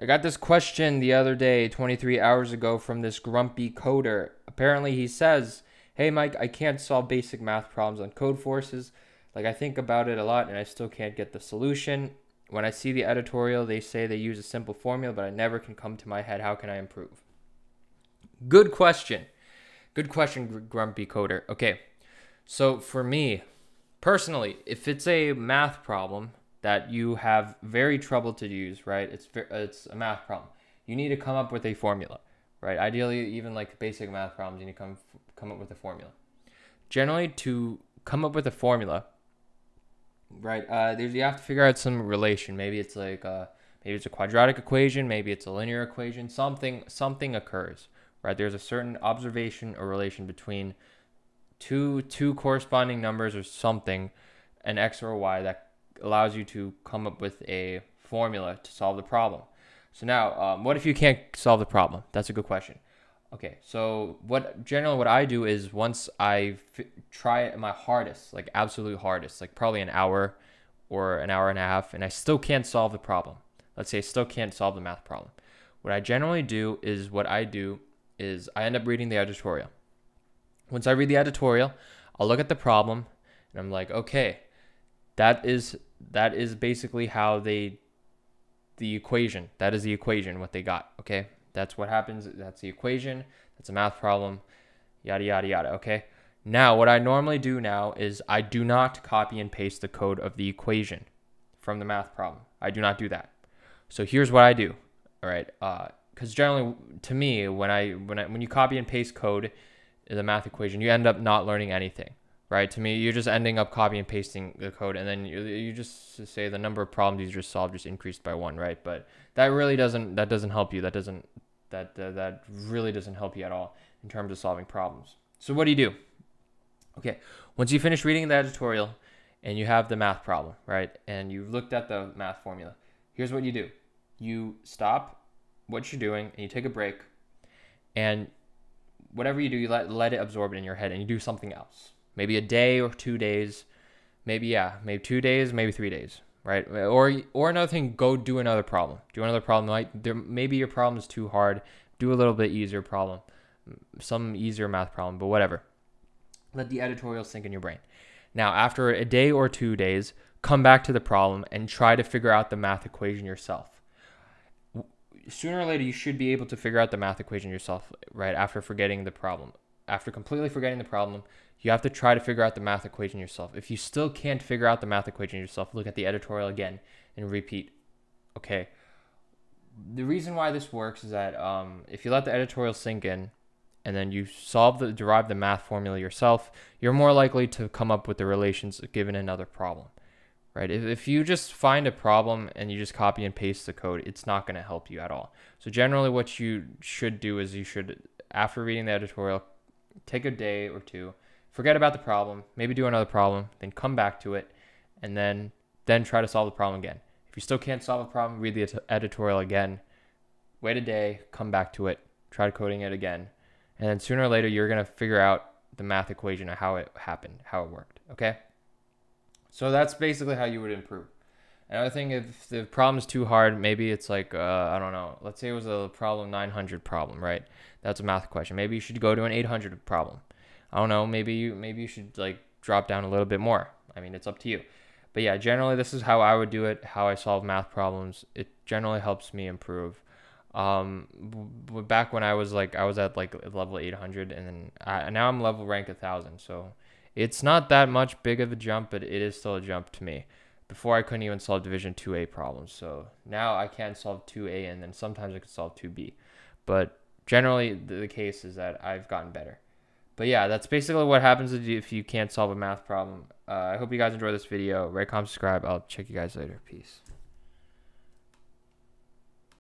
I got this question the other day, 23 hours ago, from this grumpy coder. Apparently, he says, Hey, Mike, I can't solve basic math problems on Codeforces. Like, I think about it a lot and I still can't get the solution. When I see the editorial, they say they use a simple formula, but I never can come to my head. How can I improve? Good question. Good question, grumpy coder. Okay, so for me, personally, if it's a math problem, that you have very trouble to use, right? It's it's a math problem. You need to come up with a formula, right? Ideally, even like basic math problems, you need to come come up with a formula. Generally, to come up with a formula, right? Uh, there's you have to figure out some relation. Maybe it's like uh, maybe it's a quadratic equation, maybe it's a linear equation. Something something occurs, right? There's a certain observation or relation between two two corresponding numbers or something, an x or a y that allows you to come up with a formula to solve the problem. So now, um, what if you can't solve the problem? That's a good question. Okay, so what generally what I do is once I try my hardest, like absolute hardest, like probably an hour or an hour and a half, and I still can't solve the problem. Let's say I still can't solve the math problem. What I generally do is what I do is I end up reading the editorial. Once I read the editorial, I'll look at the problem and I'm like, okay, that is that is basically how they the equation. That is the equation what they got, okay? That's what happens. That's the equation. That's a math problem. Yada yada yada, okay? Now, what I normally do now is I do not copy and paste the code of the equation from the math problem. I do not do that. So here's what I do. All right, because uh, generally, to me, when I when I when you copy and paste code, the math equation, you end up not learning anything right? To me, you're just ending up copy and pasting the code, and then you, you just say the number of problems you just solved just increased by one, right? But that really doesn't that doesn't help you. That doesn't that uh, that really doesn't help you at all in terms of solving problems. So what do you do? Okay, once you finish reading the editorial and you have the math problem, right? And you've looked at the math formula. Here's what you do. You stop what you're doing and you take a break and whatever you do, you let, let it absorb it in your head and you do something else maybe a day or two days, maybe yeah, maybe two days, maybe three days, right? Or or another thing, go do another problem. Do another problem. Like there, maybe your problem is too hard. Do a little bit easier problem, some easier math problem, but whatever. Let the editorial sink in your brain. Now, after a day or two days, come back to the problem and try to figure out the math equation yourself. Sooner or later, you should be able to figure out the math equation yourself, right? After forgetting the problem. After completely forgetting the problem, you have to try to figure out the math equation yourself. If you still can't figure out the math equation yourself, look at the editorial again and repeat. Okay. The reason why this works is that um, if you let the editorial sink in and then you solve the derive the math formula yourself, you're more likely to come up with the relations given another problem. Right? If, if you just find a problem and you just copy and paste the code, it's not going to help you at all. So generally what you should do is you should after reading the editorial, take a day or two forget about the problem, maybe do another problem, then come back to it, and then then try to solve the problem again. If you still can't solve a problem, read the editorial again. Wait a day, come back to it, try coding it again, and then sooner or later you're gonna figure out the math equation of how it happened, how it worked. Okay. So that's basically how you would improve. Another thing, if the problem is too hard, maybe it's like uh, I don't know. Let's say it was a problem 900 problem, right? That's a math question. Maybe you should go to an 800 problem. I don't know, maybe you maybe you should like drop down a little bit more. I mean, it's up to you. But yeah, generally this is how I would do it, how I solve math problems. It generally helps me improve. Um, back when I was like I was at like level 800 and then I, now I'm level rank 1000. So it's not that much big of a jump, but it is still a jump to me. Before I couldn't even solve division 2A problems. So now I can solve 2A and then sometimes I can solve 2B. But generally the case is that I've gotten better. But yeah, that's basically what happens if you can't solve a math problem. Uh, I hope you guys enjoy this video. Rate, comment, subscribe. I'll check you guys later. Peace.